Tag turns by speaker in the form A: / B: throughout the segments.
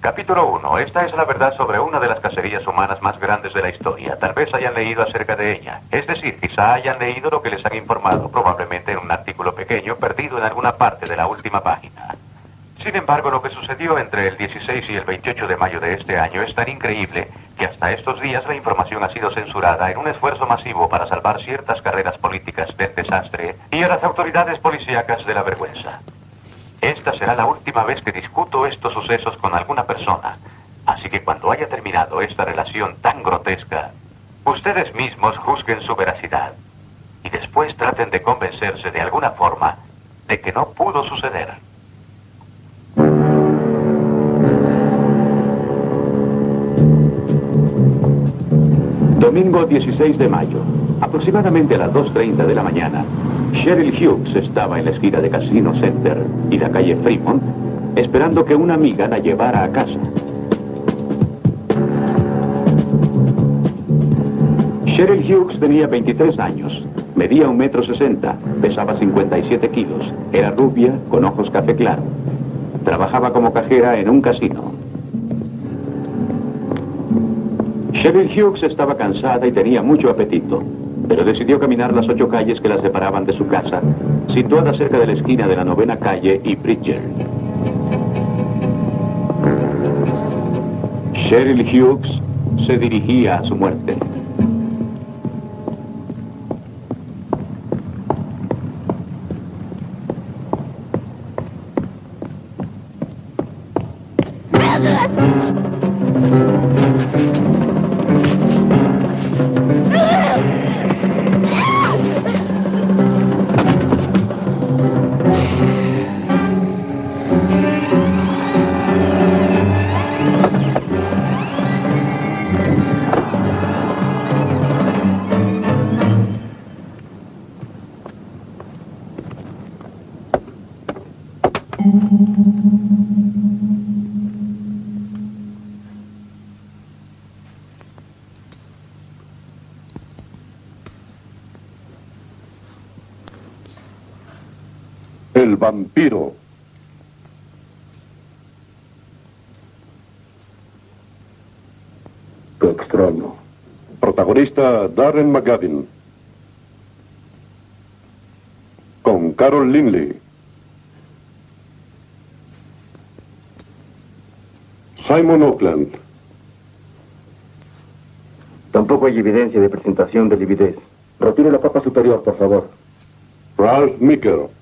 A: Capítulo 1. Esta es la verdad sobre una de las cacerías humanas más grandes de la historia. Tal vez hayan leído acerca de ella. Es decir, quizá hayan leído lo que les han informado, probablemente en un artículo pequeño perdido en alguna parte de la última página. Sin embargo, lo que sucedió entre el 16 y el 28 de mayo de este año es tan increíble que hasta estos días la información ha sido censurada en un esfuerzo masivo para salvar ciertas carreras políticas del desastre y a las autoridades policíacas de la vergüenza. Esta será la última vez que discuto estos sucesos con alguna persona. Así que cuando haya terminado esta relación tan grotesca, ustedes mismos juzguen su veracidad. Y después traten de convencerse de alguna forma de que no pudo suceder.
B: Domingo 16 de mayo, aproximadamente a las 2.30 de la mañana, Cheryl Hughes estaba en la esquina de Casino Center y la calle Fremont esperando que una amiga la llevara a casa. Cheryl Hughes tenía 23 años, medía un metro sesenta, pesaba 57 kilos, era rubia, con ojos café claro. Trabajaba como cajera en un casino. Cheryl Hughes estaba cansada y tenía mucho apetito pero decidió caminar las ocho calles que la separaban de su casa, situada cerca de la esquina de la novena calle y Bridger. Cheryl Hughes se dirigía a su muerte.
C: Vampiro.
D: Qué extraño.
C: Protagonista Darren McGavin. Con Carol Linley. Simon Oakland.
D: Tampoco hay evidencia de presentación de lividez. Retire la capa superior, por favor.
C: Ralph Meeker.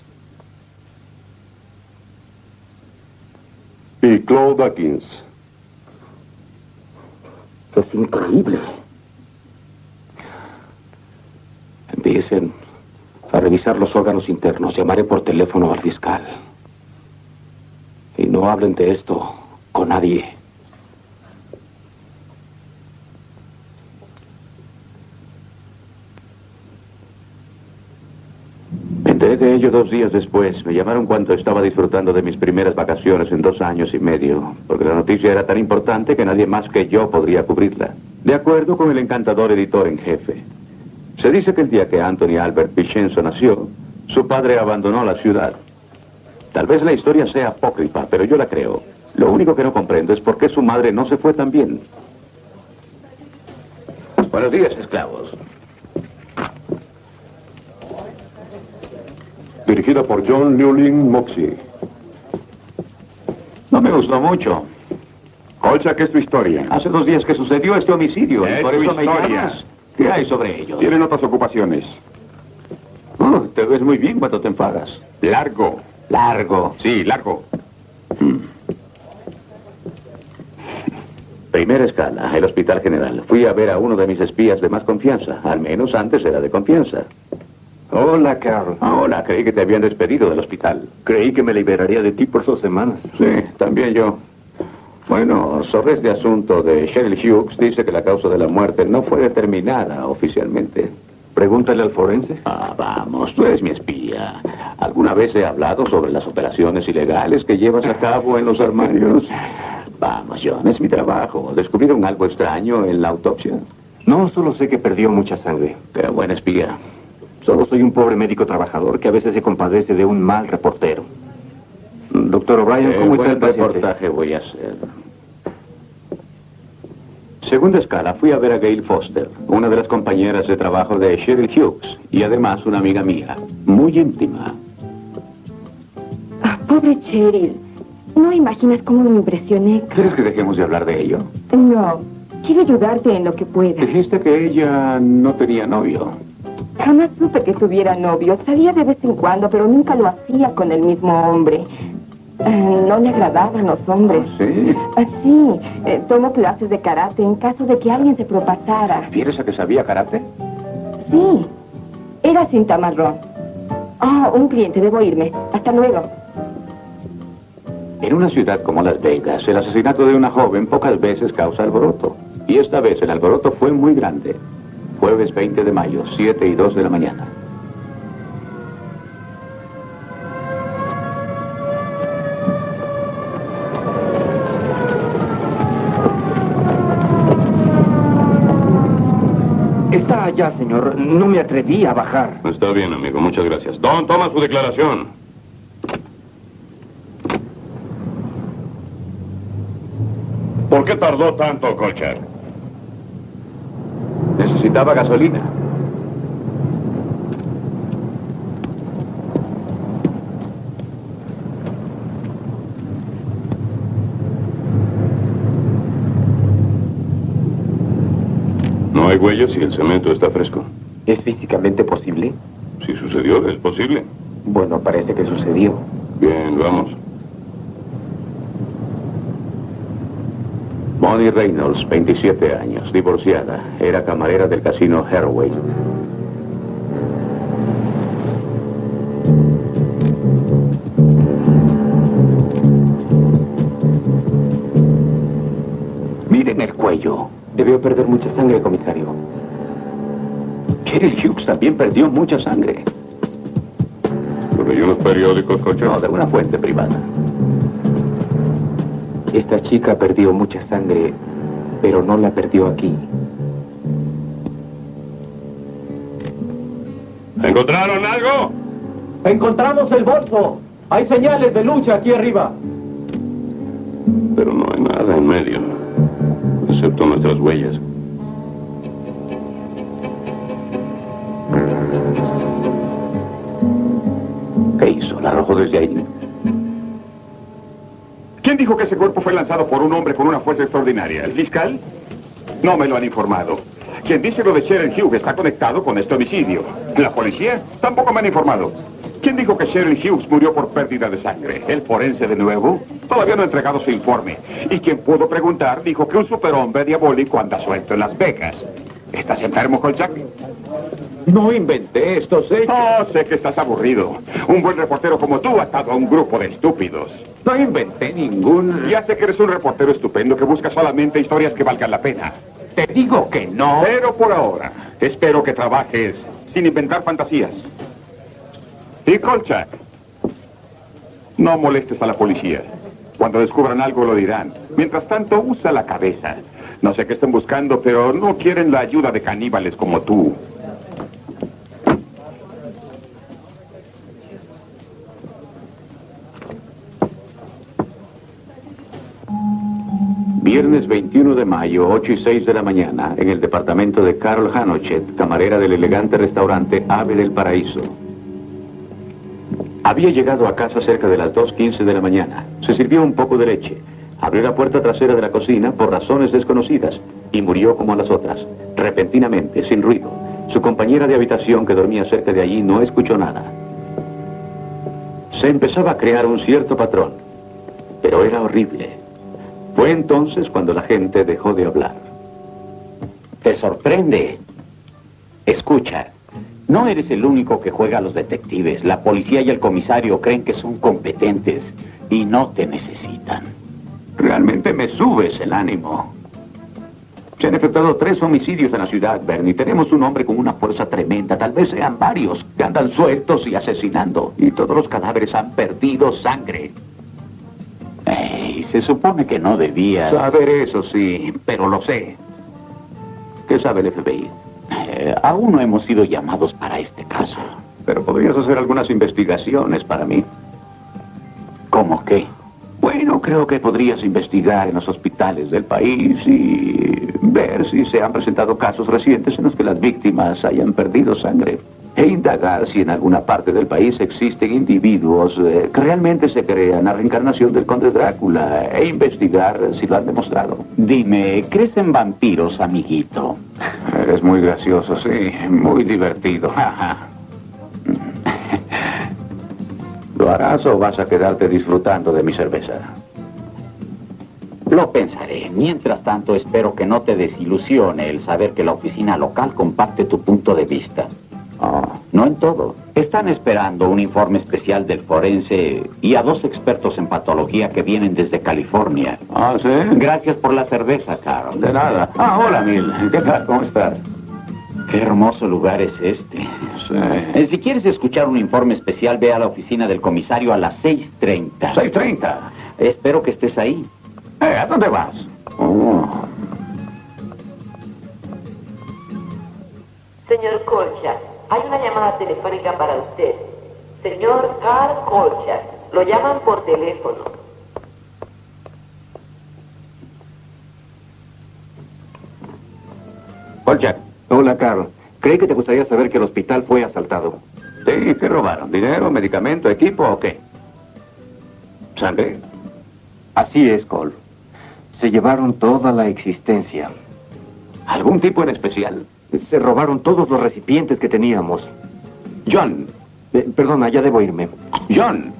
C: Y Claude Atkins.
D: Es increíble.
B: Empiecen a revisar los órganos internos. Llamaré por teléfono al fiscal. Y no hablen de esto con nadie. Me enteré de ello dos días después. Me llamaron cuando estaba disfrutando de mis primeras vacaciones en dos años y medio, porque la noticia era tan importante que nadie más que yo podría cubrirla. De acuerdo con el encantador editor en jefe. Se dice que el día que Anthony Albert Vincenzo nació, su padre abandonó la ciudad. Tal vez la historia sea apócrifa, pero yo la creo. Lo único que no comprendo es por qué su madre no se fue tan bien. Buenos días, esclavos.
C: Dirigida por John Llewellyn Moxie.
B: No me gustó mucho.
C: Colcha, ¿qué es tu historia?
B: Hace dos días que sucedió este homicidio y por eso me llamas. ¿Qué hay sobre ello?
C: Tienen otras ocupaciones.
B: Oh, te ves muy bien cuando te enfadas.
C: Largo.
B: Largo.
C: Sí, largo.
B: Primera escala, el Hospital General. Fui a ver a uno de mis espías de más confianza. Al menos antes era de confianza.
D: Hola, Carl.
B: Ahora, creí que te habían despedido del hospital.
D: Creí que me liberaría de ti por dos semanas.
B: Sí, también yo. Bueno, sobre este asunto de Cheryl Hughes, dice que la causa de la muerte no fue determinada oficialmente.
D: Pregúntale al forense.
B: Ah, vamos, tú eres mi espía. ¿Alguna vez he hablado sobre las operaciones ilegales que llevas a cabo en los armarios? Vamos, John, es mi trabajo. ¿Descubrieron algo extraño en la autopsia?
D: No, solo sé que perdió mucha sangre.
B: Qué buen espía.
D: Solo soy un pobre médico trabajador que a veces se compadece de un mal reportero. Doctor O'Brien, ¿cómo está
B: buen
D: el paciente?
B: reportaje voy a hacer. Segunda escala, fui a ver a Gail Foster, una de las compañeras de trabajo de Cheryl Hughes, y además una amiga mía, muy íntima.
E: Ah, pobre Cheryl. No imaginas cómo me impresioné.
B: ¿Quieres que dejemos de hablar de ello?
E: No. Quiero ayudarte en lo que pueda.
B: Dijiste que ella no tenía novio.
E: Jamás supe que tuviera novio. Salía de vez en cuando, pero nunca lo hacía con el mismo hombre. Eh, no le agradaban los hombres.
B: ¿Sí?
E: Así, eh, tomo clases de karate en caso de que alguien se propasara.
B: ¿Refieres a que sabía karate?
E: Sí, era cinta marrón. Oh, un cliente, debo irme. Hasta luego.
B: En una ciudad como Las Vegas, el asesinato de una joven pocas veces causa alboroto. Y esta vez el alboroto fue muy grande. Jueves 20 de mayo, 7 y 2 de la mañana.
D: Está allá, señor. No me atreví a bajar.
C: Está bien, amigo. Muchas gracias. Don, toma su declaración. ¿Por qué tardó tanto, Kolchak?
B: Necesitaba gasolina.
C: No hay huellas y el cemento está fresco.
D: ¿Es físicamente posible?
C: Si sucedió, es posible.
D: Bueno, parece que sucedió.
C: Bien, vamos.
B: Bonnie Reynolds, 27 años, divorciada. Era camarera del casino Haraway. Miren el cuello.
D: Debió perder mucha sangre, comisario.
B: Cheryl Hughes también perdió mucha sangre.
C: ¿Lo leyó en los periódicos,
B: No,
C: Kolchak?
B: de una fuente privada.
D: Esta chica perdió mucha sangre, pero no la perdió aquí.
C: ¿Encontraron algo?
F: Encontramos el bolso. Hay señales de lucha aquí arriba.
C: Pero no hay nada en medio, excepto nuestras huellas.
B: ¿Qué hizo? ¿La arrojó desde ahí?
C: ¿Quién dijo que ese cuerpo fue lanzado por un hombre con una fuerza extraordinaria? ¿El fiscal? No me lo han informado. Quien dice lo de Cheryl Hughes está conectado con este homicidio. ¿La policía? Tampoco me han informado. ¿Quién dijo que Cheryl Hughes murió por pérdida de sangre? ¿El forense de nuevo? Todavía no ha entregado su informe. Y quien pudo preguntar dijo que un superhombre diabólico anda suelto en Las Vegas. ¿Estás enfermo, Kolchak?
B: No inventé estos hechos.
C: Oh, sé que estás aburrido. Un buen reportero como tú ha atado a un grupo de estúpidos.
B: No inventé ningún...
C: Ya sé que eres un reportero estupendo que busca solamente historias que valgan la pena.
B: Te digo que no.
C: Pero por ahora, espero que trabajes sin inventar fantasías. Y Kolchak, no molestes a la policía. Cuando descubran algo lo dirán. Mientras tanto, usa la cabeza. No sé qué estén buscando, pero no quieren la ayuda de caníbales como tú.
B: Viernes 21 de mayo, 8 y 6 de la mañana, en el departamento de Carol Hanochet, camarera del elegante restaurante Ave del Paraíso. Había llegado a casa cerca de las 2.15 de la mañana. Se sirvió un poco de leche. Abrió la puerta trasera de la cocina por razones desconocidas y murió como las otras, repentinamente, sin ruido. Su compañera de habitación que dormía cerca de allí no escuchó nada. Se empezaba a crear un cierto patrón, pero era horrible. Fue entonces cuando la gente dejó de hablar.
G: Te sorprende. Escucha, no eres el único que juega a los detectives. La policía y el comisario creen que son competentes y no te necesitan.
B: Realmente me subes el ánimo. Se han efectuado tres homicidios en la ciudad, Bernie. Tenemos un hombre con una fuerza tremenda. Tal vez sean varios que andan sueltos y asesinando. Y todos los cadáveres han perdido sangre.
H: Se supone que no debías...
B: Saber eso sí, pero lo sé. ¿Qué sabe el FBI?
H: Eh, aún no hemos sido llamados para este caso.
B: Pero podrías hacer algunas investigaciones para mí.
H: ¿Cómo qué?
B: Bueno, creo que podrías investigar en los hospitales del país y ver si se han presentado casos recientes en los que las víctimas hayan perdido sangre. E indagar si en alguna parte del país existen individuos eh, que realmente se crean la reencarnación del conde Drácula e investigar si lo han demostrado.
H: Dime, ¿crees en vampiros, amiguito?
B: Eres muy gracioso, sí, muy divertido. ¿Lo harás o vas a quedarte disfrutando de mi cerveza?
H: Lo pensaré. Mientras tanto, espero que no te desilusione el saber que la oficina local comparte tu punto de vista.
B: Oh,
H: No en todo. Están esperando un informe especial del forense y a dos expertos en patología que vienen desde California.
B: Ah, ¿sí?
H: Gracias por la cerveza, Carol.
B: De nada. Ah, hola, Mil. ¿Qué tal? ¿Cómo estás?
H: Qué hermoso lugar es este.
B: Sí.
H: Eh, Si quieres escuchar un informe especial, ve a la oficina del comisario a las 6.30.
B: 6.30.
H: Espero que estés ahí.
B: Eh, ¿A dónde vas? Oh.
I: Señor Kolchak, hay una llamada telefónica para usted. Señor Carl Kolchak, lo llaman por teléfono.
B: Kolchak.
J: Hola, Carl. Creí que te gustaría saber que el hospital fue asaltado.
B: Sí, ¿qué robaron? ¿Dinero, medicamento, equipo o qué? ¿Sangre?
J: Así es, Cole. Se llevaron toda la existencia.
B: ¿Algún tipo en especial?
J: Se robaron todos los recipientes que teníamos.
B: John.
J: Eh, perdona, ya debo irme.
B: John.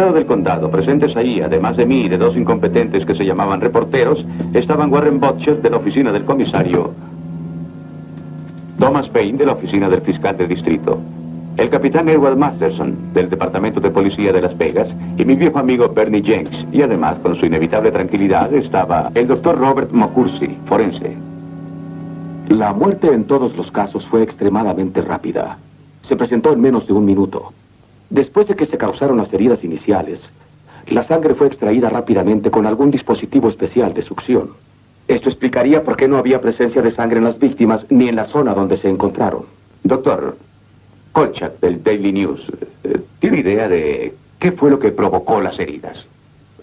B: Juzgado del condado, presentes ahí, además de mí y de dos incompetentes que se llamaban reporteros, estaban Warren Butcher de la oficina del comisario, Thomas Payne de la oficina del fiscal de distrito, el capitán Edward Masterson del departamento de policía de Las Vegas y mi viejo amigo Bernie Jenks. Y además, con su inevitable tranquilidad, estaba el doctor Robert Mocursi, forense.
K: La muerte en todos los casos fue extremadamente rápida. Se presentó en menos de un minuto. Después de que se causaron las heridas iniciales, la sangre fue extraída rápidamente con algún dispositivo especial de succión. Esto explicaría por qué no había presencia de sangre en las víctimas ni en la zona donde se encontraron.
B: Doctor, Kolchak del Daily News, eh, ¿tiene idea de qué fue lo que provocó las heridas?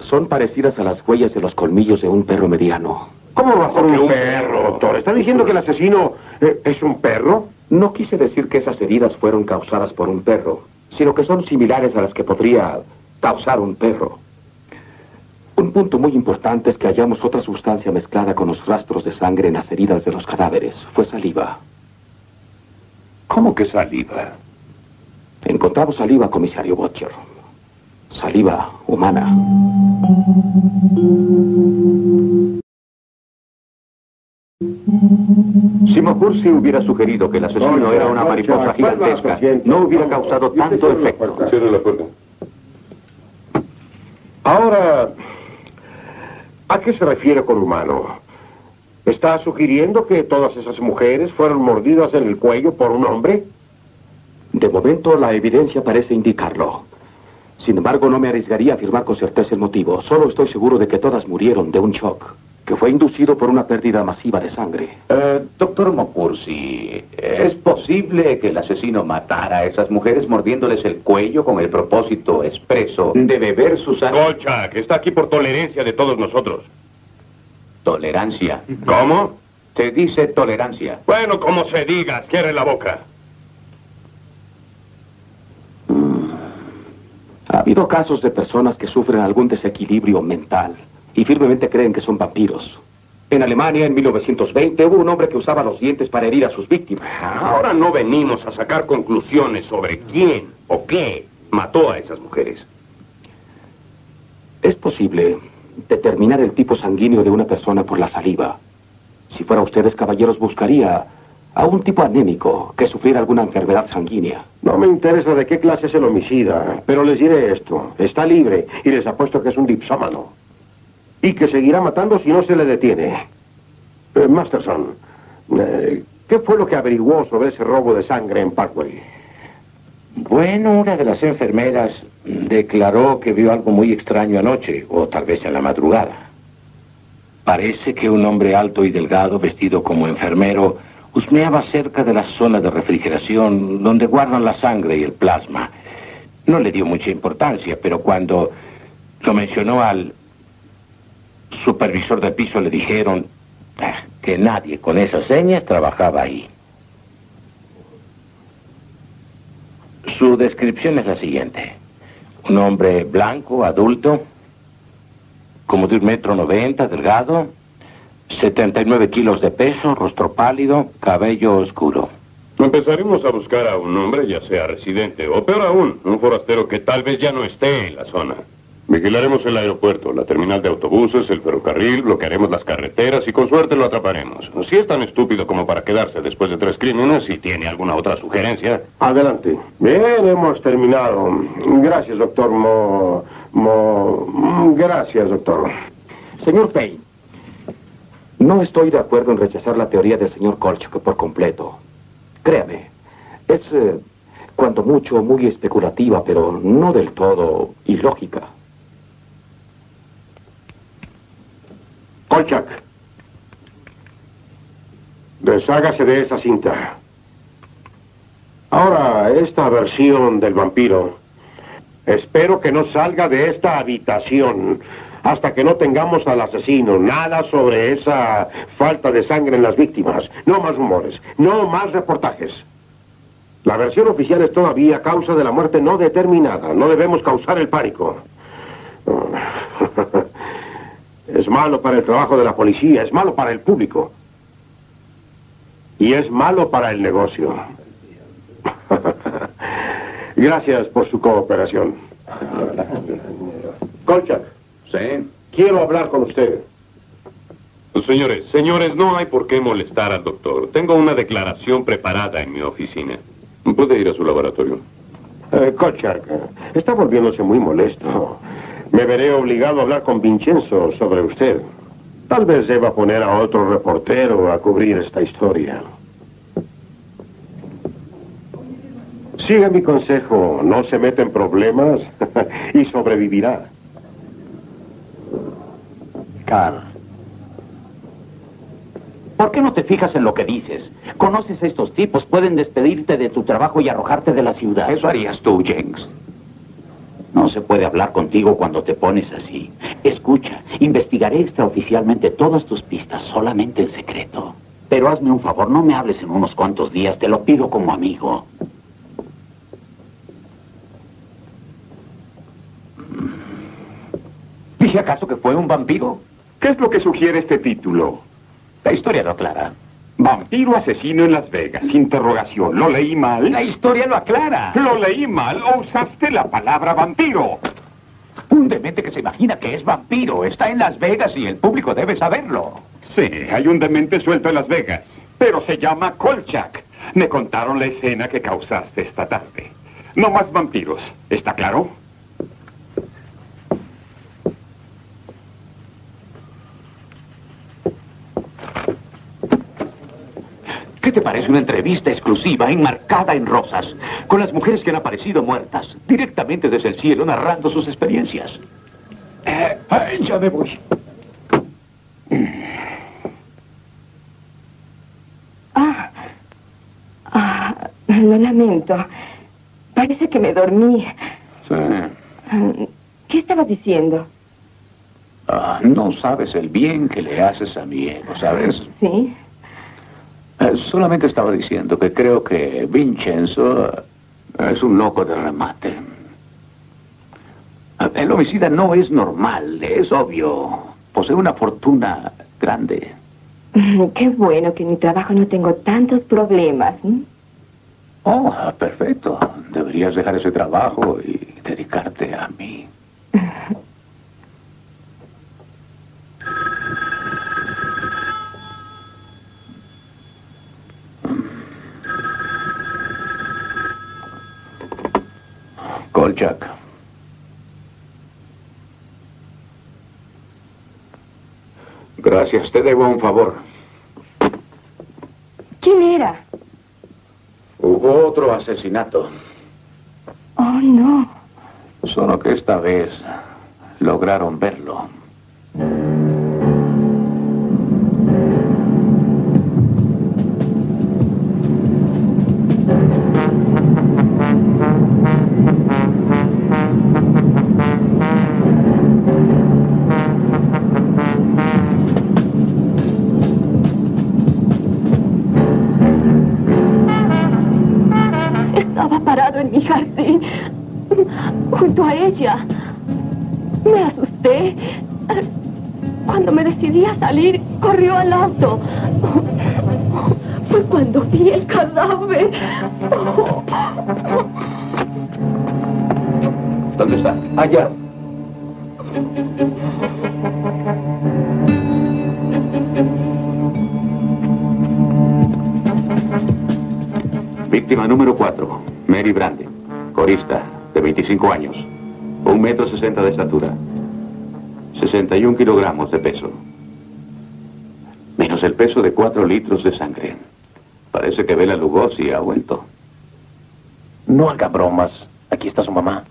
K: Son parecidas a las huellas de los colmillos de un perro mediano.
L: ¿Cómo va a ser un perro, doctor? ¿Está diciendo que el asesino eh, es un perro?
K: No quise decir que esas heridas fueron causadas por un perro, sino que son similares a las que podría causar un perro. Un punto muy importante es que hallamos otra sustancia mezclada con los rastros de sangre en las heridas de los cadáveres. Fue saliva.
L: ¿Cómo que saliva?
K: Encontramos saliva, comisario Butcher. Saliva humana.
B: Si Mocursi hubiera sugerido que el asesino era una mariposa gigantesca, no hubiera causado tanto efecto.
L: Cierre la puerta. Ahora, ¿a qué se refiere con humano? ¿Está sugiriendo que todas esas mujeres fueron mordidas en el cuello por un hombre?
K: De momento, la evidencia parece indicarlo. Sin embargo, no me arriesgaría a afirmar con certeza el motivo. Solo estoy seguro de que todas murieron de un shock, que fue inducido por una pérdida masiva de sangre.
B: Eh, doctor Mocursi, ¿es posible que el asesino matara a esas mujeres mordiéndoles el cuello con el propósito expreso de beber su sangre?
L: Colcha, que está aquí por tolerancia de todos nosotros.
B: Tolerancia.
L: ¿Cómo?
B: Se dice tolerancia.
L: Bueno, como se diga, cierre la boca.
K: Ha habido casos de personas que sufren algún desequilibrio mental y firmemente creen que son vampiros. En Alemania, en 1920, hubo un hombre que usaba los dientes para herir a sus víctimas.
M: Ahora no venimos a sacar conclusiones sobre quién o qué mató a esas mujeres.
K: Es posible determinar el tipo sanguíneo de una persona por la saliva. Si fuera ustedes, caballeros, buscaría a un tipo anémico que sufriera alguna enfermedad sanguínea.
L: No me interesa de qué clase es el homicida, pero les diré esto. Está libre y les apuesto que es un dipsómano. Y que seguirá matando si no se le detiene. Eh, Masterson, eh, ¿qué fue lo que averiguó sobre ese robo de sangre en Parkway?
G: Bueno, una de las enfermeras declaró que vio algo muy extraño anoche, o tal vez en la madrugada. Parece que un hombre alto y delgado, vestido como enfermero, husmeaba cerca de la zona de refrigeración donde guardan la sangre y el plasma. No le dio mucha importancia, pero cuando lo mencionó al supervisor del piso le dijeron ah, que nadie con esas señas trabajaba ahí. Su descripción es la siguiente. Un hombre blanco, adulto, como de un metro noventa, delgado, 79 kilos de peso, rostro pálido, cabello oscuro.
M: Empezaremos a buscar a un hombre, ya sea residente o peor aún, un forastero que tal vez ya no esté en la zona. Vigilaremos el aeropuerto, la terminal de autobuses, el ferrocarril, bloquearemos las carreteras y con suerte lo atraparemos. Si es tan estúpido como para quedarse después de tres crímenes, si tiene alguna otra sugerencia.
L: Adelante. Bien, hemos terminado. Gracias, doctor Mo... Mo... Gracias, doctor.
K: Señor Payne, no estoy de acuerdo en rechazar la teoría del señor Kolchak por completo. Créame, es eh, cuanto mucho muy especulativa, pero no del todo ilógica.
L: Kolchak. Deshágase de esa cinta. Ahora, esta versión del vampiro. Espero que no salga de esta habitación hasta que no tengamos al asesino. Nada sobre esa falta de sangre en las víctimas. No más rumores. No más reportajes. La versión oficial es todavía causa de la muerte no determinada. No debemos causar el pánico. Es malo para el trabajo de la policía, es malo para el público. Y es malo para el negocio. Gracias por su cooperación. Kolchak.
M: Sí.
L: Quiero hablar con usted.
M: Señores, señores, no hay por qué molestar al doctor. Tengo una declaración preparada en mi oficina. Puede ir a su laboratorio.
L: Eh, Kolchak, está volviéndose muy molesto. Me veré obligado a hablar con Vincenzo sobre usted. Tal vez deba poner a otro reportero a cubrir esta historia. Siga mi consejo, no se mete en problemas y sobrevivirá.
G: Carl. ¿Por qué no te fijas en lo que dices? Conoces a estos tipos, pueden despedirte de tu trabajo y arrojarte de la ciudad.
B: Eso harías tú, James.
G: No se puede hablar contigo cuando te pones así. Escucha, investigaré extraoficialmente todas tus pistas, solamente en secreto. Pero hazme un favor, no me hables en unos cuantos días, te lo pido como amigo.
B: ¿Dije acaso que fue un vampiro?
C: ¿Qué es lo que sugiere este título?
B: La historia lo aclara.
C: Vampiro asesino en Las Vegas. Interrogación. ¿Lo leí mal?
B: La historia lo aclara.
C: ¿Lo leí mal o usaste la palabra vampiro?
B: Un demente que se imagina que es vampiro está en Las Vegas y el público debe saberlo.
C: Sí, hay un demente suelto en Las Vegas. Pero se llama Kolchak. Me contaron la escena que causaste esta tarde. No más vampiros. ¿Está claro?
B: ¿Qué te parece una entrevista exclusiva, enmarcada en rosas, con las mujeres que han aparecido muertas, directamente desde el cielo, narrando sus experiencias?
L: Eh, eh, ya me voy.
E: Ah, ah, lo lamento. Parece que me dormí.
B: Sí.
E: Ah, ¿Qué estaba diciendo?
B: Ah, no sabes el bien que le haces a mi ego, ¿sabes?
E: Sí.
B: Eh, solamente estaba diciendo que creo que Vincenzo eh, es un loco de remate. Eh, El homicida no es normal, es obvio. Posee una fortuna grande.
E: Qué bueno que en mi trabajo no tengo tantos problemas.
G: Oh, perfecto. Deberías dejar ese trabajo y dedicarte a mí. Kolchak.
B: Gracias, te debo un favor.
E: ¿Quién era?
G: Hubo otro asesinato.
E: Oh, no.
G: Solo que esta vez lograron verlo.
N: Cuando me decidí a salir, corrió al auto. Fue cuando vi el cadáver.
B: ¿Dónde está?
G: Allá.
B: Víctima número 4, Mary Brande, corista, de 25 años, un metro sesenta de estatura, 61 kilogramos de peso, menos el peso de 4 litros de sangre. Parece que Bela Lugosi ha vuelto.
G: No haga bromas. Aquí está su mamá.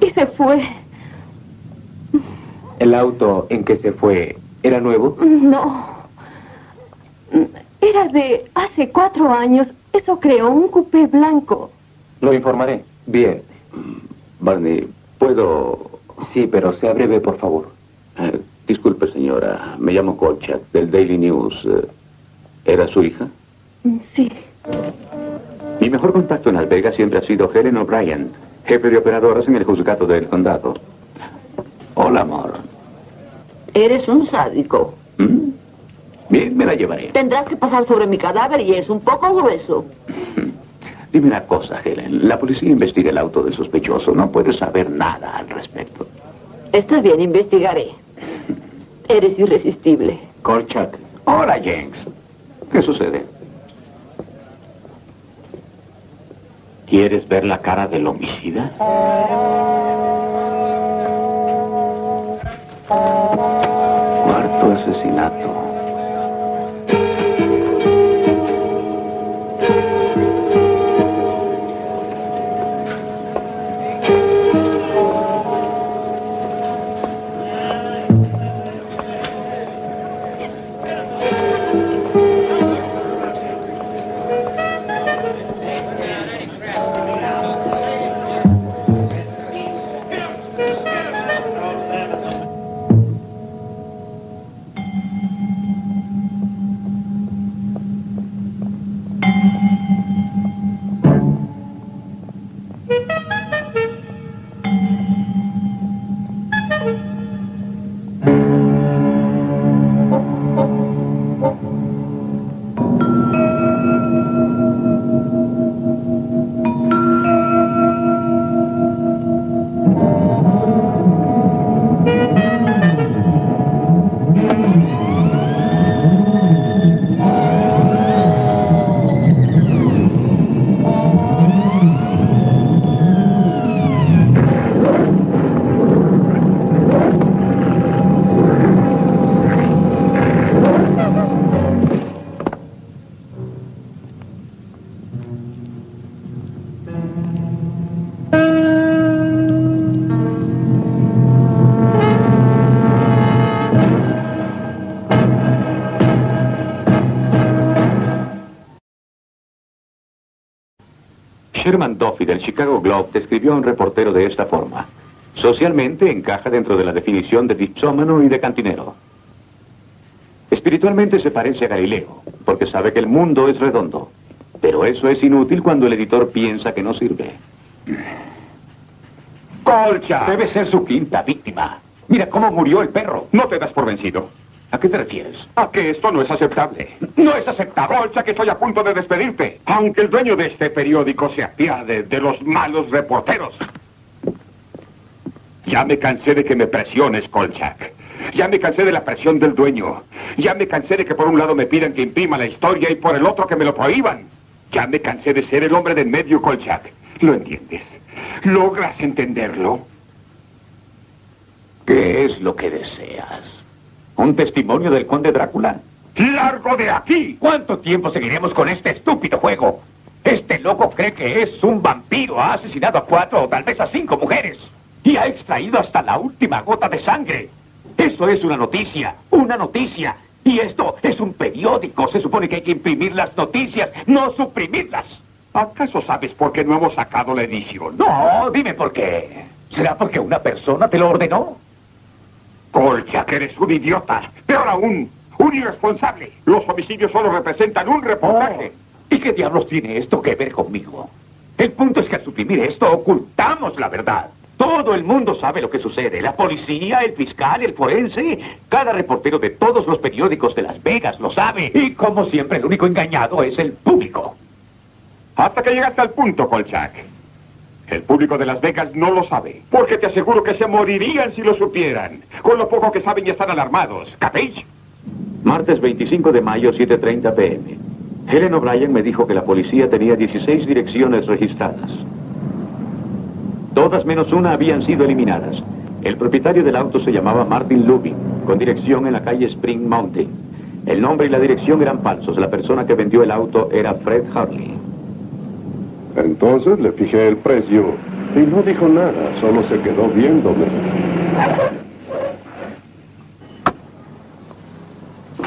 N: Y se fue.
D: ¿El auto en que se fue era nuevo?
N: No. Era de hace cuatro años. Eso creo, un coupé blanco.
D: Lo informaré. Bien.
B: Barney, ¿puedo...?
D: Sí, pero sea breve, por favor.
B: Eh, disculpe, señora. Me llamo Kolchak, del Daily News. Eh, ¿Era su hija?
N: Sí.
B: Mi mejor contacto en Las Vegas siempre ha sido Helen O'Brien, jefe de operadoras en el juzgado del condado. Hola, amor.
I: Eres un sádico.
B: ¿Mm? Bien, me la llevaré.
I: Tendrás que pasar sobre mi cadáver y es un poco grueso.
B: Dime una cosa, Helen. La policía investiga el auto del sospechoso. No puedes saber nada al respecto.
I: Está bien, investigaré. Eres irresistible.
B: Kolchak. Hola, James. ¿Qué sucede? ¿Quieres ver la cara del homicida? Cuarto asesinato. Sherman Duffy del Chicago Globe describió a un reportero de esta forma. Socialmente encaja dentro de la definición de dipsómano y de cantinero. Espiritualmente se parece a Galileo, porque sabe que el mundo es redondo. Pero eso es inútil cuando el editor piensa que no sirve.
C: Colcha.
G: Debe ser su quinta víctima. Mira cómo murió el perro.
C: No te das por vencido.
G: ¿A qué te refieres?
C: A que esto no es aceptable.
G: No es aceptable.
C: Colcha, que estoy a punto de despedirte. Aunque el dueño de este periódico se apiade de los malos reporteros. Ya me cansé de que me presiones, Kolchak. Ya me cansé de la presión del dueño. Ya me cansé de que por un lado me pidan que imprima la historia y por el otro que me lo prohíban. Ya me cansé de ser el hombre del medio, Kolchak. ¿Lo entiendes? ¿Logras entenderlo?
G: ¿Qué es lo que deseas? ¿Un testimonio del conde Drácula?
C: ¡Largo de aquí!
G: ¿Cuánto tiempo seguiremos con este estúpido juego? Este loco cree que es un vampiro. Ha asesinado a cuatro o tal vez a cinco mujeres. Y ha extraído hasta la última gota de sangre. Eso es una noticia. Una noticia. Y esto es un periódico. Se supone que hay que imprimir las noticias, no suprimirlas.
C: ¿Acaso sabes por qué no hemos sacado la edición?
G: No, dime por qué. ¿Será porque una persona te lo ordenó?
C: Colcha, que eres un idiota. Peor aún, un irresponsable. Los homicidios solo representan un reportaje.
G: Oh, ¿Y qué diablos tiene esto que ver conmigo? El punto es que al suprimir esto ocultamos la verdad. Todo el mundo sabe lo que sucede. La policía, el fiscal, el forense. Cada reportero de todos los periódicos de Las Vegas lo sabe. Y como siempre, el único engañado es el público.
C: Hasta que llegaste al punto, Kolchak. El público de Las Vegas no lo sabe. Porque te aseguro que se morirían si lo supieran. Con lo poco que saben ya están alarmados. ¿Capéis?
B: Martes 25 de mayo, 7.30 pm. Helen O'Brien me dijo que la policía tenía 16 direcciones registradas. Todas menos una habían sido eliminadas. El propietario del auto se llamaba Martin Lubin, con dirección en la calle Spring Mountain. El nombre y la dirección eran falsos. La persona que vendió el auto era Fred Harley.
L: Entonces le fijé el precio y no dijo nada, solo se quedó viéndome.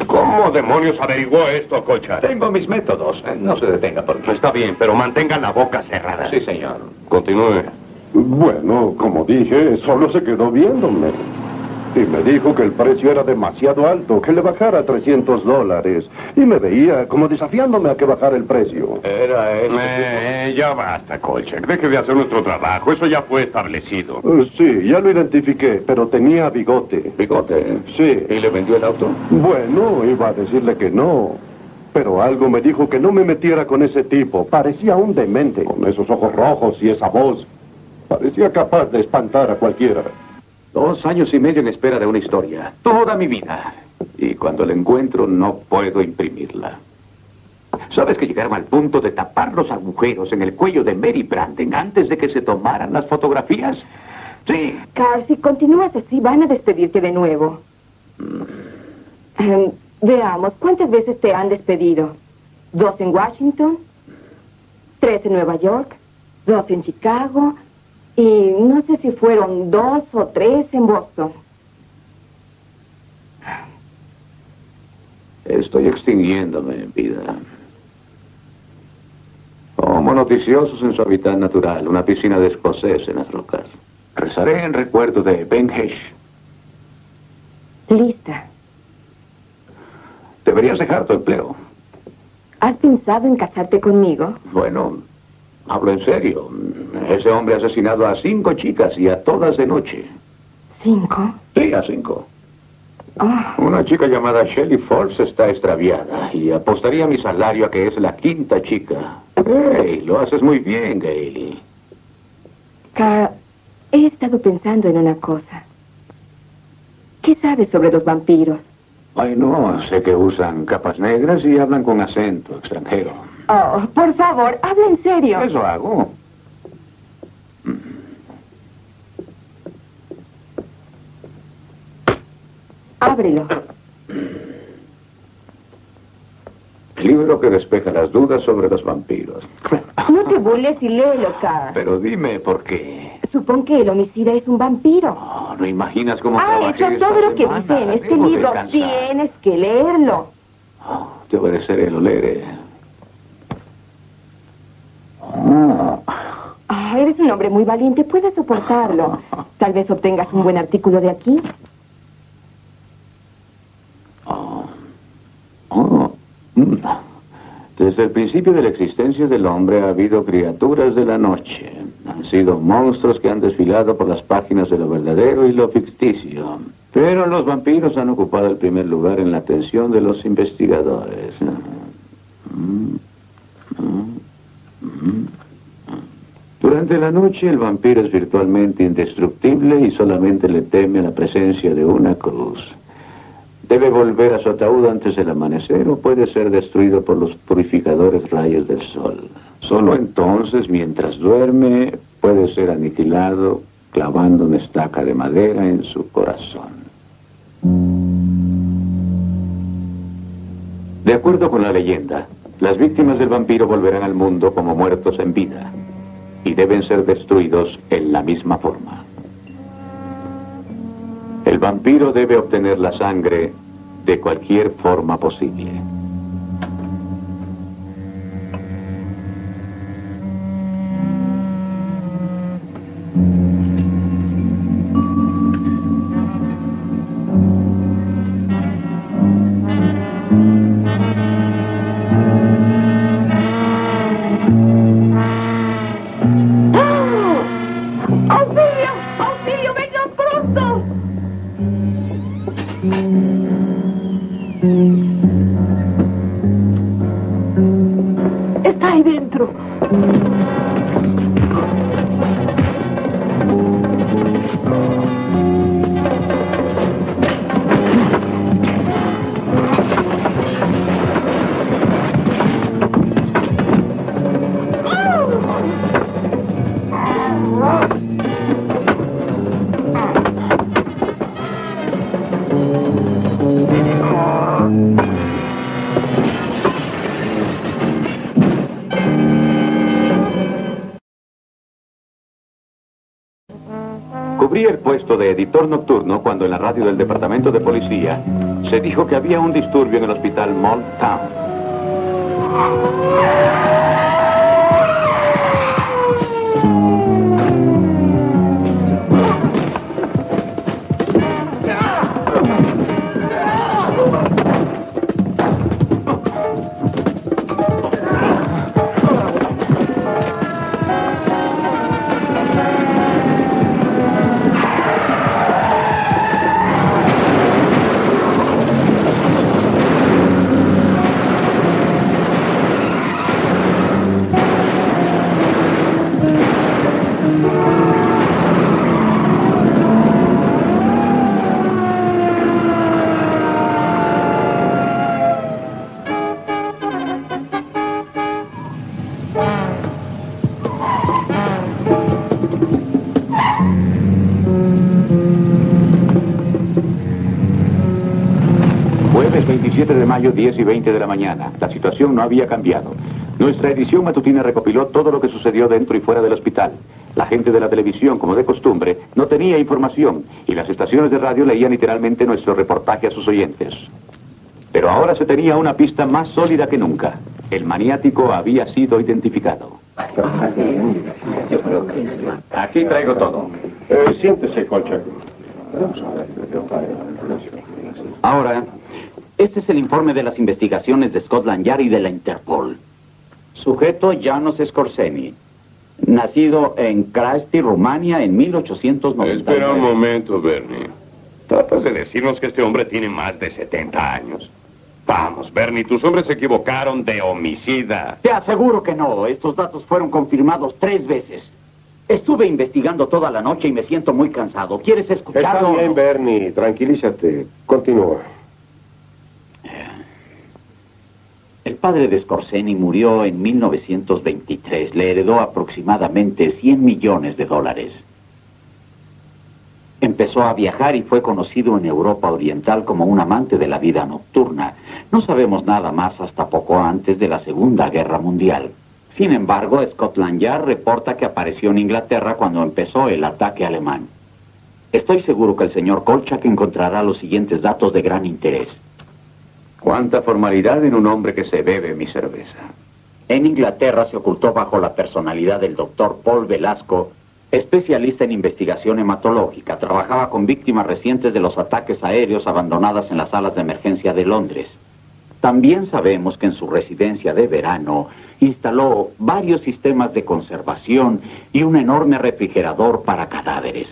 M: ¿Cómo demonios averiguó esto, Cocha?
G: Tengo mis métodos. No se detenga por mí.
M: Está bien, pero mantenga la boca cerrada.
G: Sí, señor.
M: Continúe.
L: Bueno, como dije, solo se quedó viéndome. Y me dijo que el precio era demasiado alto, que le bajara a 300 dólares. Y me veía como desafiándome a que bajara el precio.
G: Era él.
M: Eh, ya basta, Kolchak. Deje de hacer nuestro trabajo. Eso ya fue establecido.
L: Eh, sí, ya lo identifiqué, pero tenía bigote.
G: ¿Bigote?
L: Sí.
G: ¿Y le vendió el auto?
L: Bueno, iba a decirle que no. Pero algo me dijo que no me metiera con ese tipo. Parecía un demente. Con esos ojos rojos y esa voz. Parecía capaz de espantar a cualquiera.
B: Dos años y medio en espera de una historia. Toda mi vida. Y cuando la encuentro no puedo imprimirla. ¿Sabes que llegaron al punto de tapar los agujeros en el cuello de Mary Branden antes de que se tomaran las fotografías? Sí.
E: Carl, si continúas así, van a despedirte de nuevo. Em, veamos, ¿cuántas veces te han despedido? ¿Dos en Washington? ¿Tres en Nueva York? ¿Dos en Chicago? Y no sé si fueron dos o tres en Boston.
B: Estoy extinguiéndome en vida. Como noticiosos en su hábitat natural, una piscina de escocés en las rocas. Rezaré en recuerdo de Ben Hesh.
E: Lista.
B: Deberías dejar tu empleo.
E: ¿Has pensado en casarte conmigo?
B: Bueno, hablo en serio. Ese hombre ha asesinado a cinco chicas y a todas de noche.
E: ¿Cinco?
B: Sí, a cinco.
E: Ah,
B: Una chica llamada Shelley Force está extraviada y apostaría mi salario a que es la quinta chica. Hey, lo haces muy bien, Gailey.
E: Carl, he estado pensando en una cosa. ¿Qué sabes sobre los vampiros?
B: Ay, no, sé que usan capas negras y hablan con acento extranjero.
E: Oh, por favor, habla en serio.
B: Eso hago.
E: Ábrelo.
B: Libro que despeja las dudas sobre los vampiros.
E: No te burles y léelo, Carl.
B: Pero dime por qué.
E: Supón que el homicida es un vampiro.
B: Oh, no imaginas cómo
E: hecho
B: esta
E: todo lo que dice en este
B: Debo
E: libro.
B: descansar.
E: Tienes que leerlo.
B: Te obedeceré, lo leeré.
E: Ah, eres un hombre muy valiente. Puedes soportarlo. Tal vez obtengas un buen artículo de aquí.
B: oh, oh, mm. Desde el principio de la existencia del hombre ha habido criaturas de la noche. Han sido monstruos que han desfilado por las páginas de lo verdadero y lo ficticio. Pero los vampiros han ocupado el primer lugar en la atención de los investigadores. Durante la noche el vampiro es virtualmente indestructible y solamente le teme la presencia de una cruz. Debe volver a su ataúd antes del amanecer o puede ser destruido por los purificadores rayos del sol. Solo entonces, mientras duerme, puede ser aniquilado clavando una estaca de madera en su corazón. De acuerdo con la leyenda, las víctimas del vampiro volverán al mundo como muertos en vida y deben ser destruidos en la misma forma. El vampiro debe obtener la sangre de cualquier forma posible. Editor nocturno cuando en la radio del departamento de policía se dijo que había un disturbio en el hospital Mall Town. Jueves 27 de mayo, 10 y 20 de la mañana. La situación no había cambiado. Nuestra edición matutina recopiló todo lo que sucedió dentro y fuera del hospital. La gente de la televisión, como de costumbre, no tenía información y las estaciones de radio leían literalmente nuestro reportaje a sus oyentes. Pero ahora se tenía una pista más sólida que nunca. El maniático había sido identificado. Aquí traigo todo.
L: Eh, siéntese, Colcha.
H: Ahora, este es el informe de las investigaciones de Scotland Yard y de la Interpol. Sujeto Janos Scorseni. Nacido en Krasti, Rumania, en 1899.
M: Espera un momento, Bernie. ¿Tratas de decirnos que este hombre tiene más de 70 años? Vamos, Bernie, tus hombres se equivocaron de homicida.
H: Te aseguro que no. Estos datos fueron confirmados tres veces. Estuve investigando toda la noche y me siento muy cansado. ¿Quieres
L: Está
H: escucharlo?
L: bien, Bernie. Tranquilízate. Continúa.
H: El padre de Scorseni murió en 1923. Le heredó aproximadamente 100 millones de dólares. Empezó a viajar y fue conocido en Europa Oriental como un amante de la vida nocturna. No sabemos nada más hasta poco antes de la Segunda Guerra Mundial. Sin embargo, Scotland Yard reporta que apareció en Inglaterra cuando empezó el ataque alemán. Estoy seguro que el señor Kolchak encontrará los siguientes datos de gran interés.
B: Cuánta formalidad en un hombre que se bebe mi cerveza.
H: En Inglaterra se ocultó bajo la personalidad del doctor Paul Velasco, especialista en investigación hematológica. Trabajaba con víctimas recientes de los ataques aéreos abandonadas en las salas de emergencia de Londres. También sabemos que en su residencia de verano instaló varios sistemas de conservación y un enorme refrigerador para cadáveres.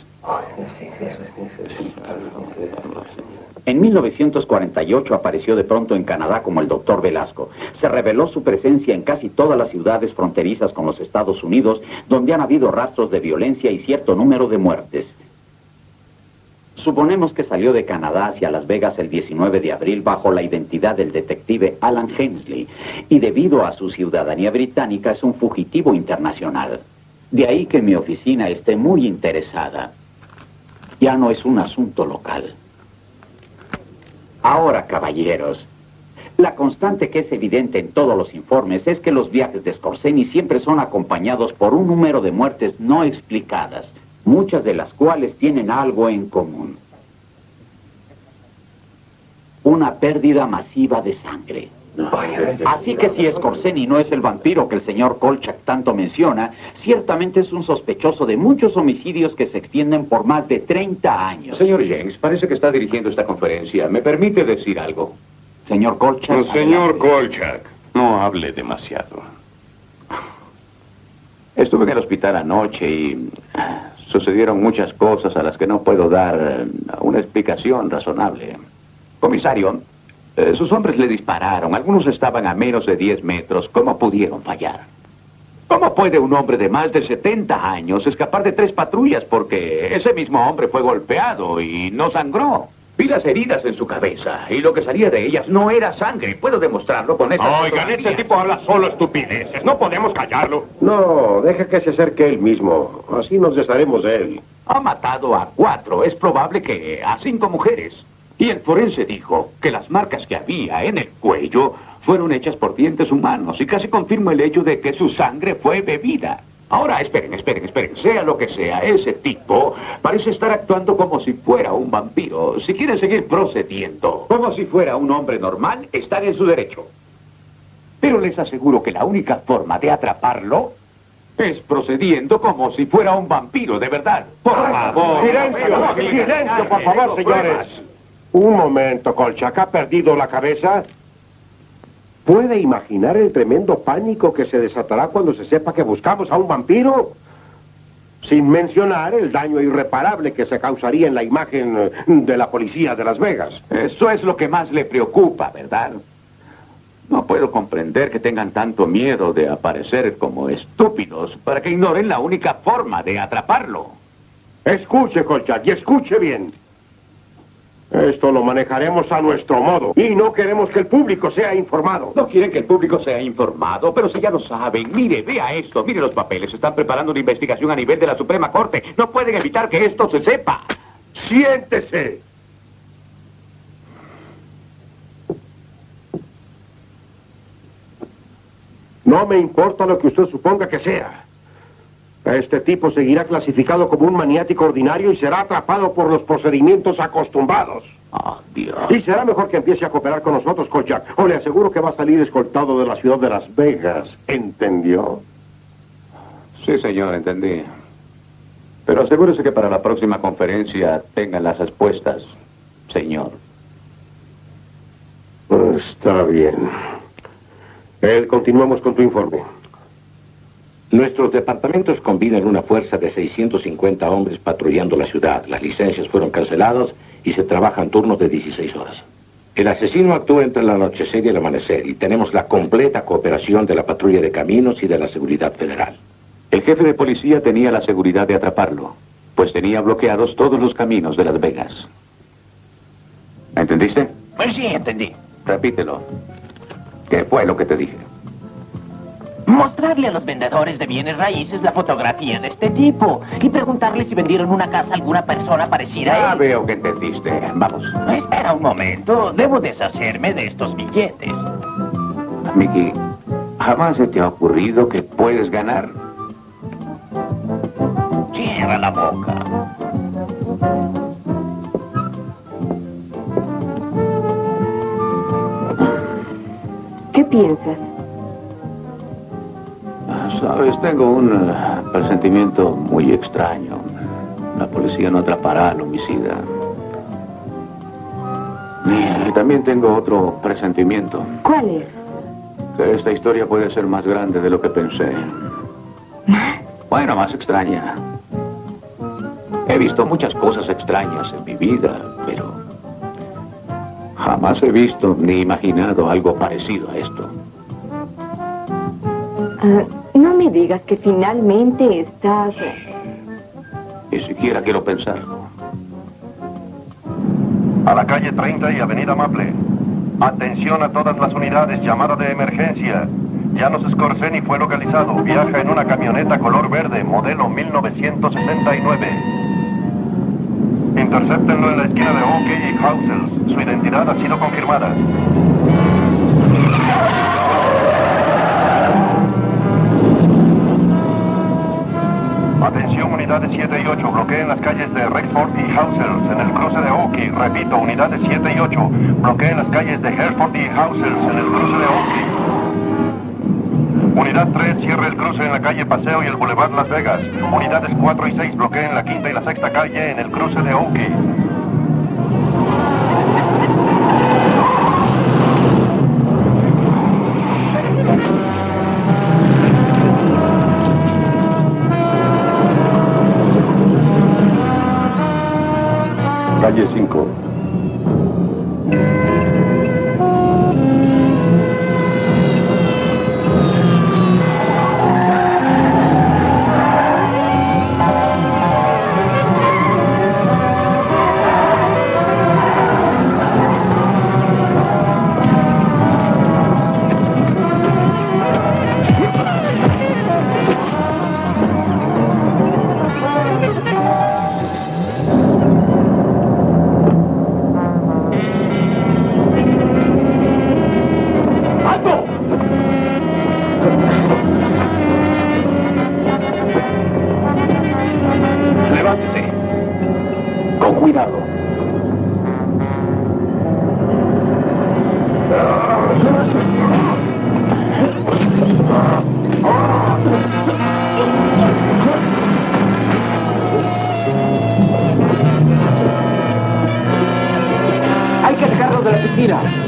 H: En 1948 apareció de pronto en Canadá como el doctor Velasco. Se reveló su presencia en casi todas las ciudades fronterizas con los Estados Unidos, donde han habido rastros de violencia y cierto número de muertes. Suponemos que salió de Canadá hacia Las Vegas el 19 de abril bajo la identidad del detective Alan Hensley y debido a su ciudadanía británica es un fugitivo internacional. De ahí que mi oficina esté muy interesada. Ya no es un asunto local. Ahora, caballeros, la constante que es evidente en todos los informes es que los viajes de Scorseni siempre son acompañados por un número de muertes no explicadas muchas de las cuales tienen algo en común. Una pérdida masiva de sangre. Así que si Scorseni no es el vampiro que el señor Kolchak tanto menciona, ciertamente es un sospechoso de muchos homicidios que se extienden por más de 30 años.
B: Señor James, parece que está dirigiendo esta conferencia. ¿Me permite decir algo?
H: Señor Kolchak.
M: señor Kolchak, no hable demasiado.
B: Estuve en el hospital anoche y Sucedieron muchas cosas a las que no puedo dar eh, una explicación razonable. Comisario, eh, sus hombres le dispararon. Algunos estaban a menos de 10 metros. ¿Cómo pudieron fallar? ¿Cómo puede un hombre de más de 70 años escapar de tres patrullas porque ese mismo hombre fue golpeado y no sangró? Vi las heridas en su cabeza y lo que salía de ellas no era sangre. Puedo demostrarlo con esta.
M: Oigan, este tipo habla solo estupideces. No podemos callarlo.
L: No, deja que se acerque él mismo. Así nos desharemos de él.
B: Ha matado a cuatro. Es probable que a cinco mujeres. Y el forense dijo que las marcas que había en el cuello fueron hechas por dientes humanos y casi confirma el hecho de que su sangre fue bebida. Ahora, esperen, esperen, esperen. Sea lo que sea, ese tipo parece estar actuando como si fuera un vampiro. Si quieren seguir procediendo como si fuera un hombre normal, están en su derecho. Pero les aseguro que la única forma de atraparlo es procediendo como si fuera un vampiro, de verdad. Por favor.
L: Silencio, silencio, por favor, señores. Un momento, Colchac. ¿Ha perdido la cabeza? ¿Puede imaginar el tremendo pánico que se desatará cuando se sepa que buscamos a un vampiro? Sin mencionar el daño irreparable que se causaría en la imagen de la policía de Las Vegas.
B: Eso es lo que más le preocupa, ¿verdad? No puedo comprender que tengan tanto miedo de aparecer como estúpidos para que ignoren la única forma de atraparlo.
L: Escuche, Colchat, y escuche bien. Esto lo manejaremos a nuestro modo. Y no queremos que el público sea informado.
B: No quieren que el público sea informado, pero si ya lo saben, mire, vea esto, mire los papeles. Están preparando una investigación a nivel de la Suprema Corte. No pueden evitar que esto se sepa.
L: Siéntese. No me importa lo que usted suponga que sea. Este tipo seguirá clasificado como un maniático ordinario y será atrapado por los procedimientos acostumbrados.
B: Oh, Dios.
L: Y será mejor que empiece a cooperar con nosotros, Kolchak. O le aseguro que va a salir escoltado de la ciudad de Las Vegas. ¿Entendió?
B: Sí, señor, entendí. Pero asegúrese que para la próxima conferencia tengan las respuestas, señor.
L: Está bien. Eh, continuamos con tu informe.
G: Nuestros departamentos combinan una fuerza de 650 hombres patrullando la ciudad. Las licencias fueron canceladas y se trabajan turnos de 16 horas. El asesino actúa entre el anochecer y el amanecer y tenemos la completa cooperación de la patrulla de caminos y de la seguridad federal.
B: El jefe de policía tenía la seguridad de atraparlo, pues tenía bloqueados todos los caminos de Las Vegas. ¿Entendiste?
O: Pues sí, entendí.
B: Repítelo. ¿Qué fue lo que te dije?
O: Mostrarle a los vendedores de bienes raíces la fotografía de este tipo y preguntarle si vendieron una casa a alguna persona parecida a
B: Ya
O: él.
B: veo que entendiste. Vamos.
O: Espera un momento, debo deshacerme de estos billetes.
B: Mickey, ¿jamás se te ha ocurrido que puedes ganar?
O: Cierra la boca.
E: ¿Qué piensas?
B: Sabes, tengo un eh, presentimiento muy extraño. La policía no atrapará al homicida. Y también tengo otro presentimiento.
E: ¿Cuál es?
B: Que esta historia puede ser más grande de lo que pensé. Bueno, más extraña. He visto muchas cosas extrañas en mi vida, pero jamás he visto ni imaginado algo parecido a esto.
E: Ah, no me digas que finalmente estás...
B: Ni siquiera quiero pensarlo.
P: A la calle 30 y Avenida Maple. Atención a todas las unidades, llamada de emergencia. Llanos Scorseni fue localizado. Viaja en una camioneta color verde, modelo 1969. Interceptenlo en la esquina de OK y Housels. Su identidad ha sido confirmada. Unidades 7 y 8. Bloqueen las calles de Rexford y Housels en el cruce de Oakey. Repito, unidades 7 y 8. Bloqueen las calles de Hereford y Housels en el cruce de Oakey. Unidad 3 cierre el cruce en la calle Paseo y el Boulevard Las Vegas. Unidades 4 y 6 bloqueen la quinta y la sexta calle en el cruce de Oakey.
C: Calle 5.
F: Akira.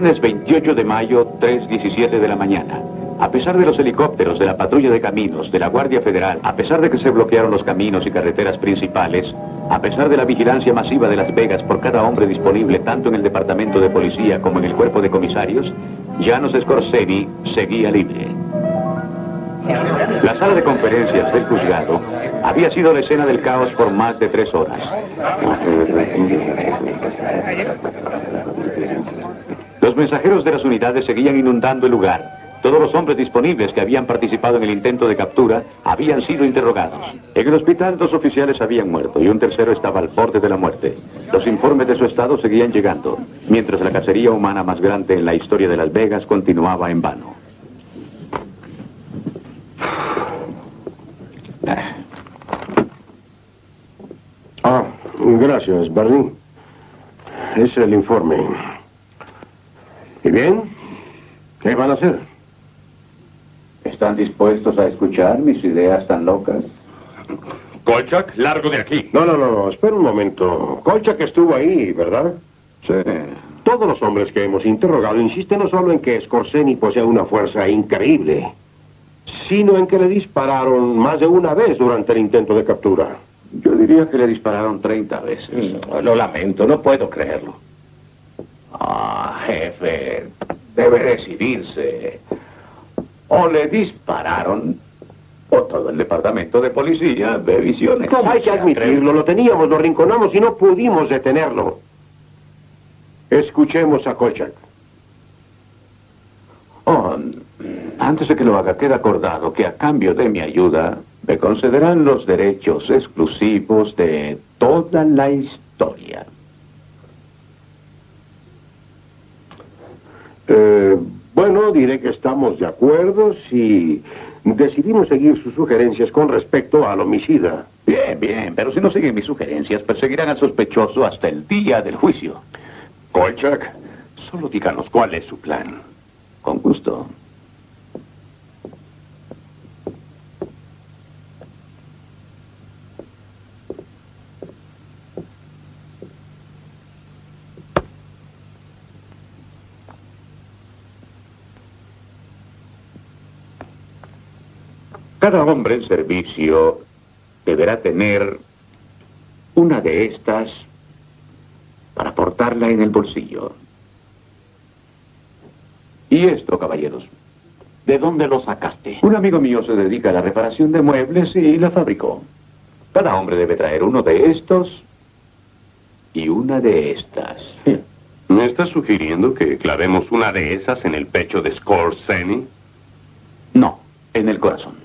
B: Viernes 28 de mayo, 3.17 de la mañana. A pesar de los helicópteros de la patrulla de caminos de la Guardia Federal, a pesar de que se bloquearon los caminos y carreteras principales, a pesar de la vigilancia masiva de Las Vegas por cada hombre disponible tanto en el departamento de policía como en el cuerpo de comisarios, Janos Scorseni seguía libre. La sala de conferencias del juzgado había sido la escena del caos por más de tres horas. Mensajeros de las unidades seguían inundando el lugar. Todos los hombres disponibles que habían participado en el intento de captura habían sido interrogados. En el hospital dos oficiales habían muerto y un tercero estaba al borde de la muerte. Los informes de su estado seguían llegando, mientras la cacería humana más grande en la historia de Las Vegas continuaba en vano.
L: Ah, gracias, Berlín. Es el informe. ¿Y bien? ¿Qué van a hacer?
B: ¿Están dispuestos a escuchar mis ideas tan locas?
M: Kolchak, largo de aquí.
L: No, no, no, no, espera un momento. Kolchak estuvo ahí, ¿verdad?
B: Sí.
L: Todos los hombres que hemos interrogado insisten no solo en que Scorseni posee una fuerza increíble, sino en que le dispararon más de una vez durante el intento de captura.
B: Yo diría que le dispararon 30 veces.
G: Lo lamento, no puedo creerlo.
H: Ah, jefe, debe decidirse.
B: O le dispararon, o todo el departamento de policía ve visiones.
L: No, hay que admitirlo, lo teníamos, lo rinconamos y no pudimos detenerlo. Escuchemos a Kolchak.
B: Oh, antes de que lo haga, queda acordado que a cambio de mi ayuda me concederán los derechos exclusivos de toda la historia.
L: Eh, bueno, diré que estamos de acuerdo si decidimos seguir sus sugerencias con respecto al homicida.
B: Bien, bien, pero si no siguen mis sugerencias, perseguirán al sospechoso hasta el día del juicio.
C: Kolchak, solo díganos cuál es su plan.
B: Con gusto. Cada hombre en servicio deberá tener una de estas para portarla en el bolsillo. Y esto, caballeros.
H: ¿De dónde lo sacaste?
B: Un amigo mío se dedica a la reparación de muebles y la fabricó. Cada hombre debe traer uno de estos y una de estas.
M: ¿Me estás sugiriendo que clavemos una de esas en el pecho de Scorseni?
B: No, en el corazón.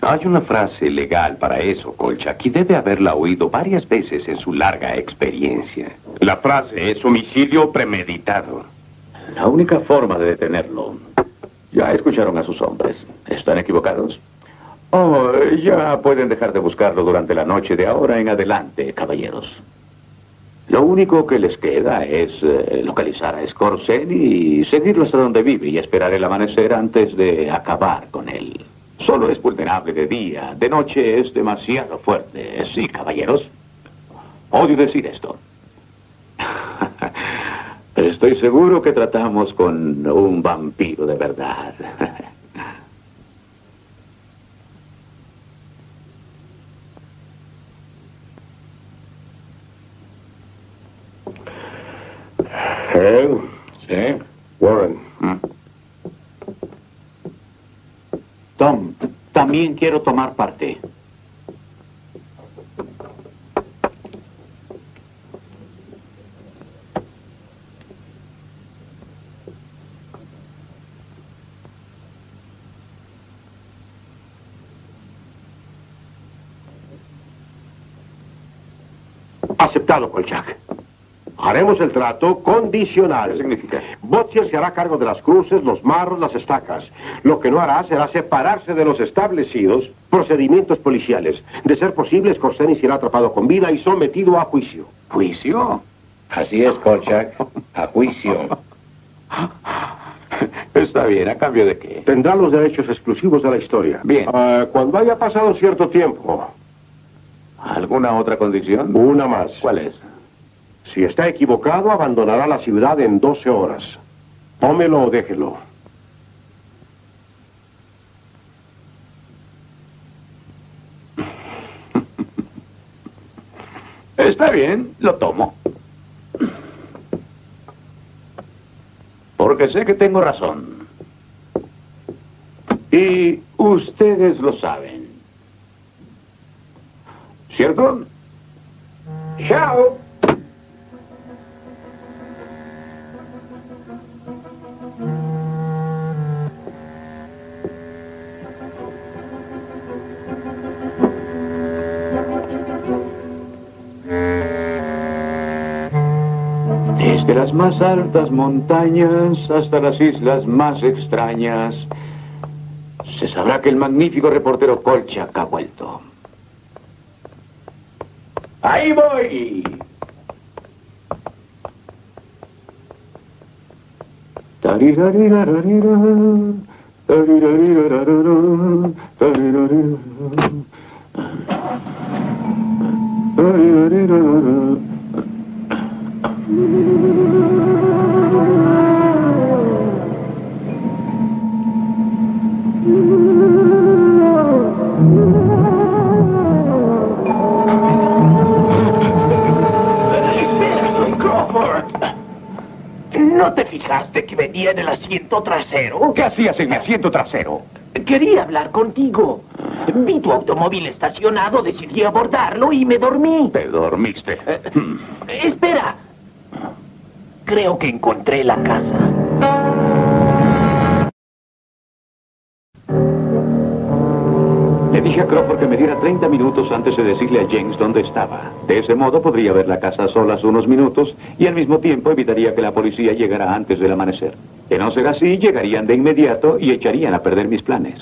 M: Hay una frase legal para eso, Kolchak, y debe haberla oído varias veces en su larga experiencia. La frase es homicidio premeditado.
B: La única forma de detenerlo. Ya escucharon a sus hombres. ¿Están equivocados? Oh, ya pueden dejar de buscarlo durante la noche de ahora en adelante, caballeros. Lo único que les queda es eh, localizar a Scorseni y seguirlo hasta donde vive y esperar el amanecer antes de acabar con él. Solo es vulnerable de día, de noche es demasiado fuerte. Sí, caballeros. Odio decir esto. Estoy seguro que tratamos con un vampiro de verdad.
L: ¿Eh?
B: ¿Sí?
L: Warren.
H: Tom, también quiero tomar parte.
L: Aceptado, Kolchak. Haremos el trato condicional.
B: ¿Qué significa?
L: Botcher se hará cargo de las cruces, los marros, las estacas. Lo que no hará será separarse de los establecidos procedimientos policiales. De ser posible, Scorseni será atrapado con vida y sometido a juicio.
B: ¿Juicio?
G: Así es, Kolchak. A juicio.
B: Está bien, ¿a cambio de qué?
L: Tendrá los derechos exclusivos de la historia.
B: Bien.
L: Ah, cuando haya pasado cierto tiempo,
B: ¿Alguna otra condición?
L: una más.
B: ¿Cuál es?
L: Si está equivocado, abandonará la ciudad en 12 horas. Tómelo o déjelo.
B: Está bien, lo tomo. Porque sé que tengo razón. Y ustedes lo saben. ¿Cierto? Chao. Las más altas montañas hasta las islas más extrañas, se sabrá que el magnífico reportero Kolchak ha vuelto. ¡Ahí voy!
O: ¿No te fijaste que venía en el asiento trasero?
C: ¿Qué hacías en mi asiento trasero?
O: Quería hablar contigo. Vi tu automóvil estacionado, decidí abordarlo y me dormí.
C: Te dormiste.
O: Espera. Creo que encontré la casa.
B: Le dije a Crawford que me diera 30 minutos antes de decirle a James dónde estaba. De ese modo podría ver la casa a solas unos minutos y al mismo tiempo evitaría que la policía llegara antes del amanecer. De no ser así, llegarían de inmediato y echarían a perder mis planes.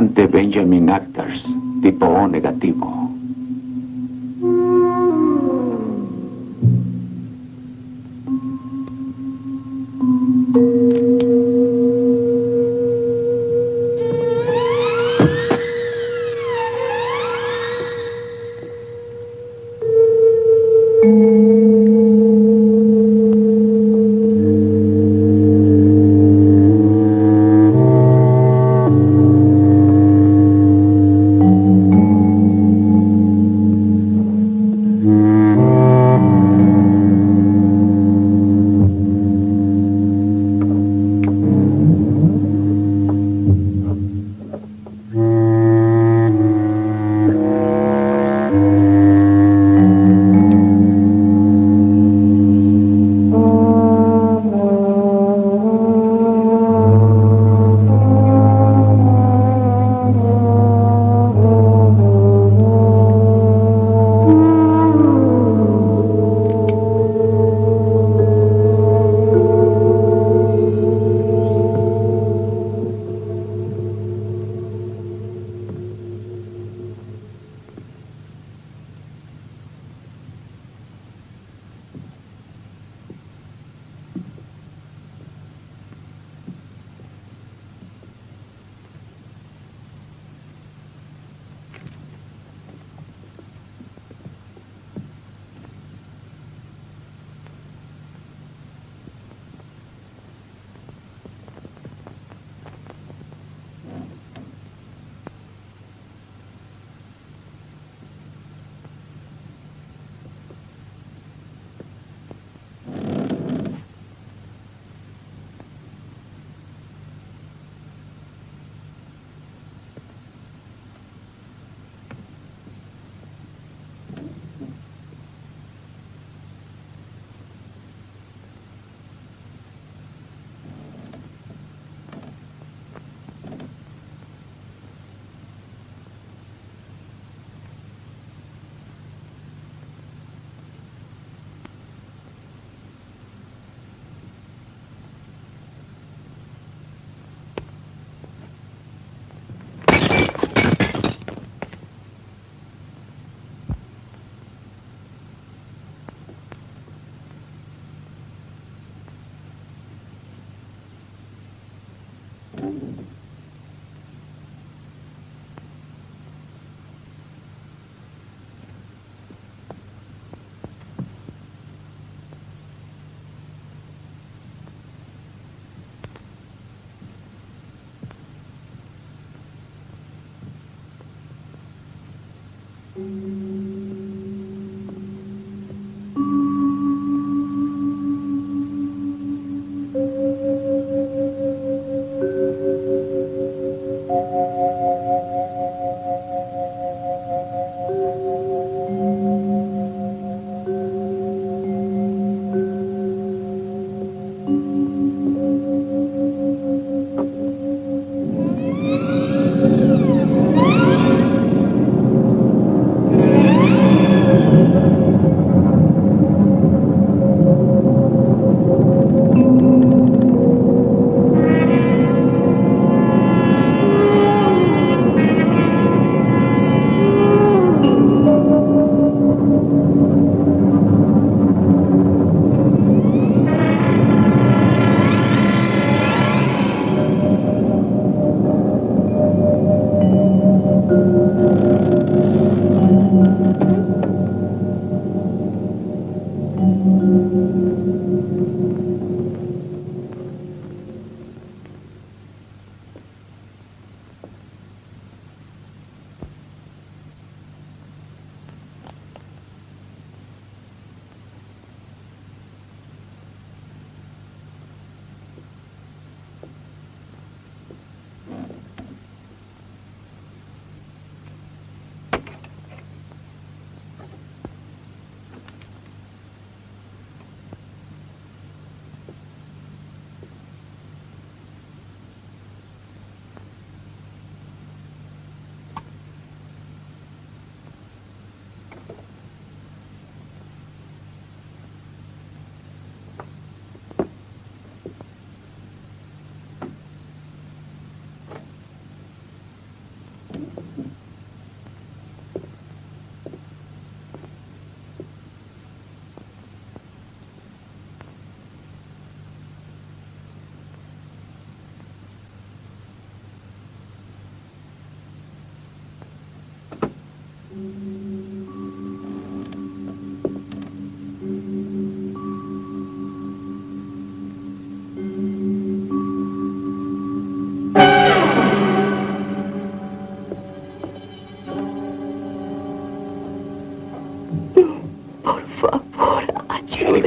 B: Donante Benjamin Actors, tipo O negativo.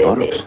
B: All
E: right.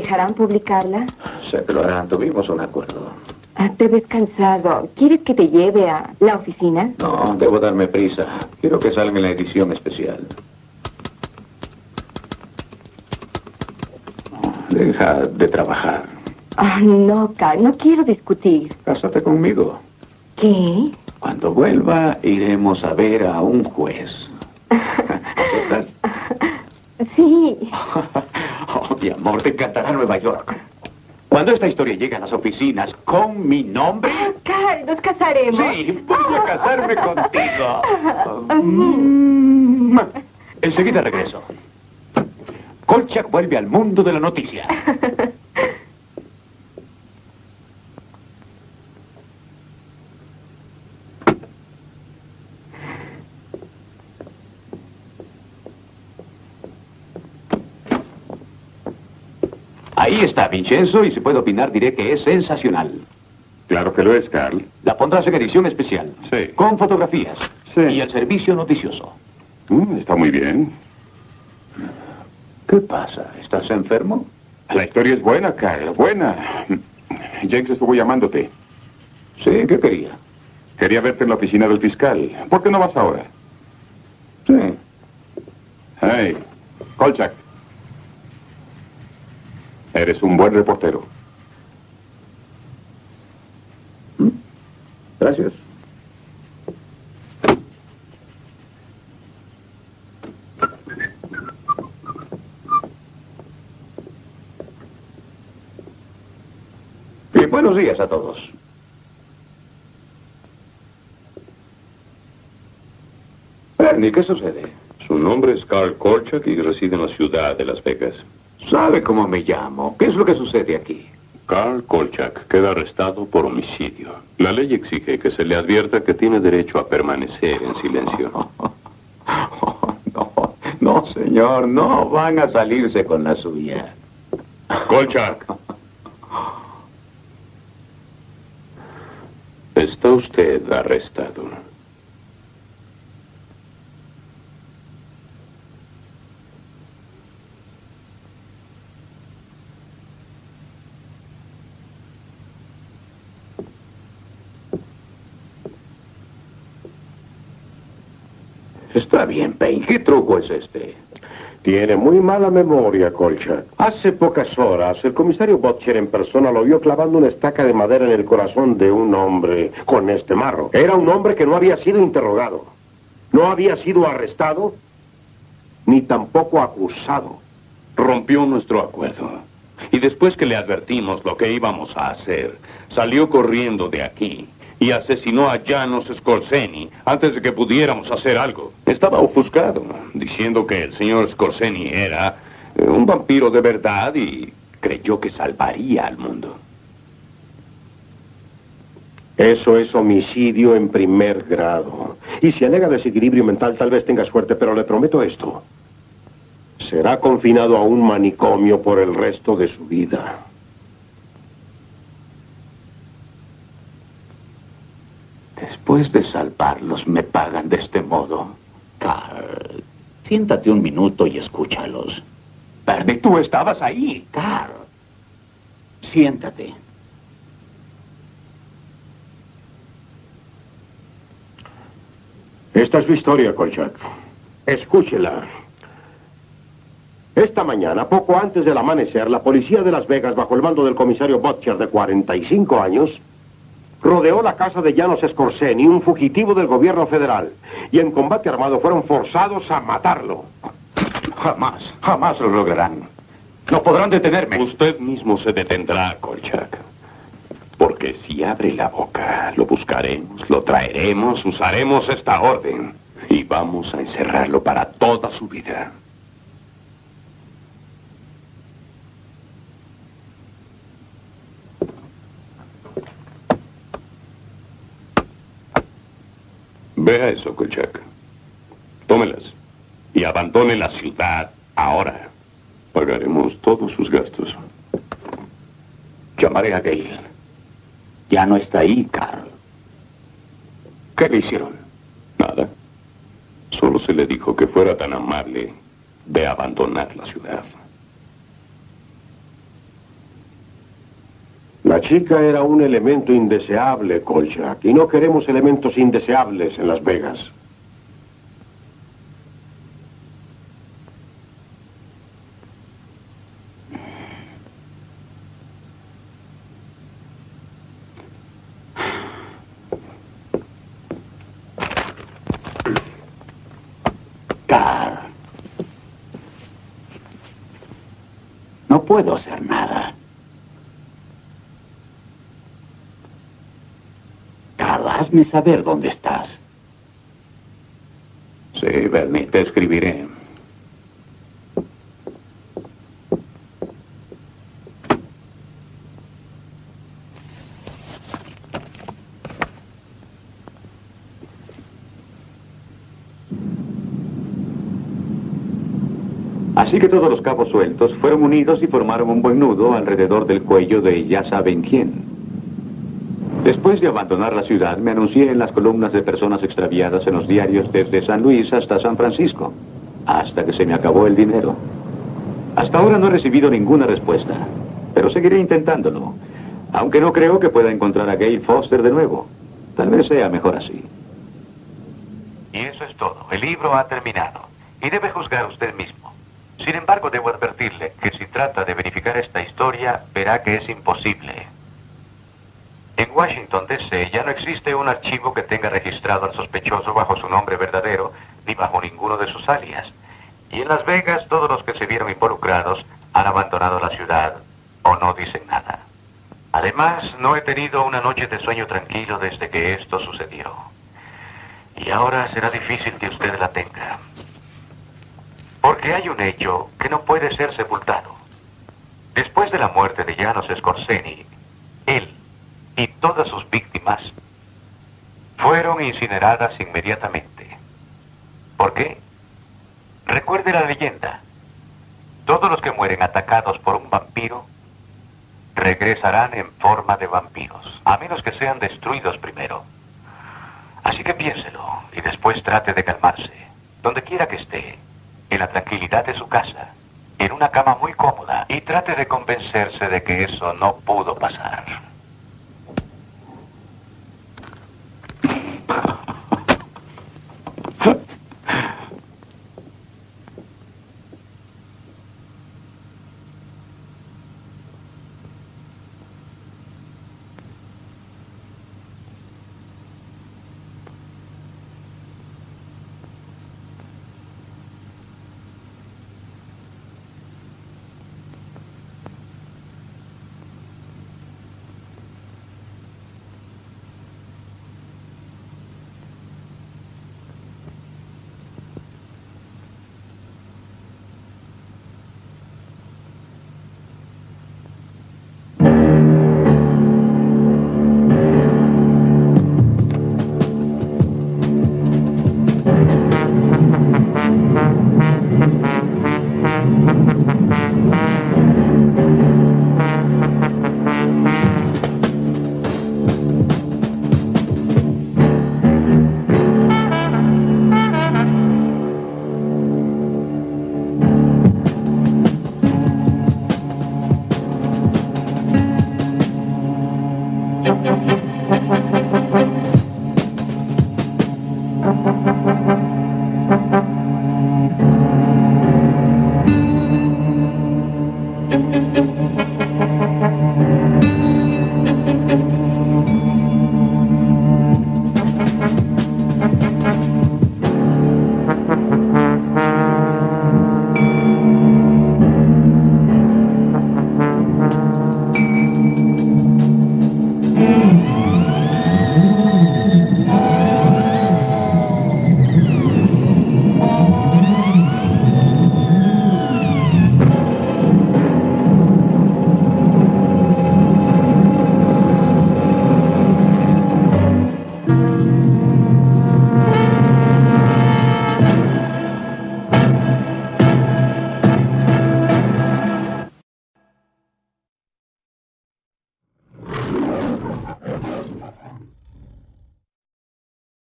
E: Dejarán publicarla?
B: Sé que lo harán. Tuvimos un acuerdo.
E: Ah, Te ves cansado. ¿Quieres que te lleve a la oficina?
B: No, debo darme prisa. Quiero que salga en la edición especial. Deja de trabajar.
E: Ah, no, Carl, no quiero discutir.
B: Cásate conmigo.
E: ¿Qué?
B: Cuando vuelva, iremos a ver a un juez. ¿Aceptas?
E: Sí.
B: Oh, mi amor, te encantará Nueva York. Cuando esta historia llegue a las oficinas con mi nombre...
E: Carl, nos casaremos.
B: Sí, voy a casarme contigo. Mm. Enseguida regreso. Kolchak vuelve al mundo de la noticia. Está, Vincenzo, y si puedo opinar diré que es sensacional.
C: Claro que lo es, Carl.
B: La pondrás en edición especial.
C: Sí.
B: Con fotografías.
C: Sí.
B: Y el servicio noticioso.
C: Mm, está muy bien.
B: ¿Qué pasa? ¿Estás enfermo?
C: La historia es buena, Carl, buena. James estuvo llamándote.
B: Sí, ¿qué quería?
C: Quería verte en la oficina del fiscal. ¿Por qué no vas ahora?
B: Sí.
C: Hey, Kolchak. Eres un buen reportero.
B: Gracias. Bien, buenos días a todos. Ernie, ¿qué sucede?
M: Su nombre es Carl Kolchak y reside en la ciudad de Las Vegas.
B: ¿Sabe cómo me llamo? ¿Qué es lo que sucede aquí?
M: Carl Kolchak queda arrestado por homicidio. La ley exige que se le advierta que tiene derecho a permanecer en silencio.
B: No, no, señor, no van a salirse con la suya.
M: Kolchak. Está usted arrestado.
B: Está bien, Payne. ¿Qué truco es este?
L: Tiene muy mala memoria, Colcha. Hace pocas horas, el comisario Butcher en persona lo vio clavando una estaca de madera en el corazón de un hombre con este marro. Era un hombre que no había sido interrogado, no había sido arrestado, ni tampoco acusado.
M: Rompió nuestro acuerdo. Y después que le advertimos lo que íbamos a hacer, salió corriendo de aquí y asesinó a Janos Scorseni antes de que pudiéramos hacer algo. Estaba ofuscado, diciendo que el señor Scorseni era eh, un vampiro de verdad y creyó que salvaría al mundo.
L: Eso es homicidio en primer grado. Y si alega desequilibrio mental, tal vez tenga suerte, pero le prometo esto. Será confinado a un manicomio por el resto de su vida.
H: Después de salvarlos, me pagan de este modo. Carl, siéntate un minuto y escúchalos.
G: Bernie, tú estabas ahí.
H: Carl, siéntate.
L: Esta es su historia, Kolchak. Escúchela. Esta mañana, poco antes del amanecer, la policía de Las Vegas, bajo el mando del comisario Butcher, de 45 años, rodeó la casa de Janos Scorseni, un fugitivo del gobierno federal, y en combate armado fueron forzados a matarlo.
G: Jamás, jamás lo lograrán. No podrán detenerme.
M: Usted mismo se detendrá, Kolchak. Porque si abre la boca, lo buscaremos, lo traeremos, usaremos esta orden y vamos a encerrarlo para toda su vida. Vea eso, Kolchak. Tómelas y abandone la ciudad ahora. Pagaremos todos sus gastos.
H: Llamaré a Gail. Ya no está ahí, Carl.
G: ¿Qué le hicieron?
M: Nada. Solo se le dijo que fuera tan amable de abandonar la ciudad.
L: La chica era un elemento indeseable, Kolchak, y no queremos elementos indeseables en Las Vegas.
H: No puedo hacer nada. Carl, hazme saber dónde estás.
M: Sí, Bernie, te escribiré.
B: Así que todos los cabos sueltos fueron unidos y formaron un buen nudo alrededor del cuello de ya saben quién. Después de abandonar la ciudad, me anuncié en las columnas de personas extraviadas en los diarios desde San Luis hasta San Francisco, hasta que se me acabó el dinero. Hasta ahora no he recibido ninguna respuesta, pero seguiré intentándolo, aunque no creo que pueda encontrar a Gail Foster de nuevo. Tal vez sea mejor así.
A: Y eso es todo. El libro ha terminado. Y debe juzgar usted mismo. Sin embargo, debo advertirle que si trata de verificar esta historia, verá que es imposible. Washington, D.C., ya no existe un archivo que tenga registrado al sospechoso bajo su nombre verdadero ni bajo ninguno de sus alias. Y en Las Vegas, todos los que se vieron involucrados han abandonado la ciudad o no dicen nada. Además, no he tenido una noche de sueño tranquilo desde que esto sucedió. Y ahora será difícil que usted la tenga. Porque hay un hecho que no puede ser sepultado.
B: Después de la muerte de Janos Scorseni, él y todas sus víctimas fueron incineradas inmediatamente. ¿Por qué? Recuerde la leyenda. Todos los que mueren atacados por un vampiro regresarán en forma de vampiros, a menos que sean destruidos primero. Así que piénselo y después trate de calmarse, donde quiera que esté, en la tranquilidad de su casa, en una cama muy cómoda, y trate de convencerse de que eso no pudo pasar.